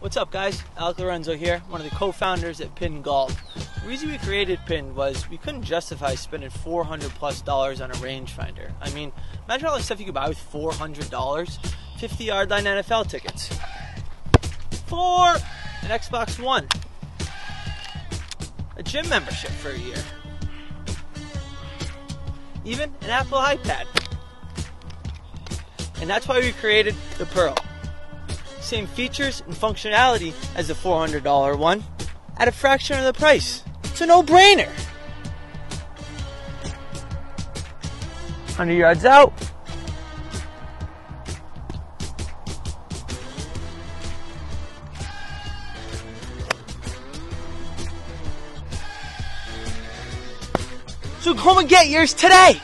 What's up, guys? Alec Lorenzo here, one of the co-founders at Pinned Golf. The reason we created Pin was we couldn't justify spending 400 plus dollars on a rangefinder. I mean, imagine all the stuff you could buy with 400 dollars. 50 yard line NFL tickets, an Xbox One, a gym membership for a year, even an Apple iPad. And that's why we created the Pearl same features and functionality as the $400 one at a fraction of the price. It's a no-brainer. 100 yards out. So come and get yours today.